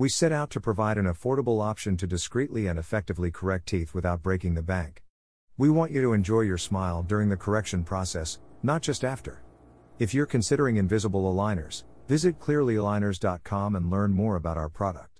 We set out to provide an affordable option to discreetly and effectively correct teeth without breaking the bank. We want you to enjoy your smile during the correction process, not just after. If you're considering invisible aligners, visit clearlyaligners.com and learn more about our product.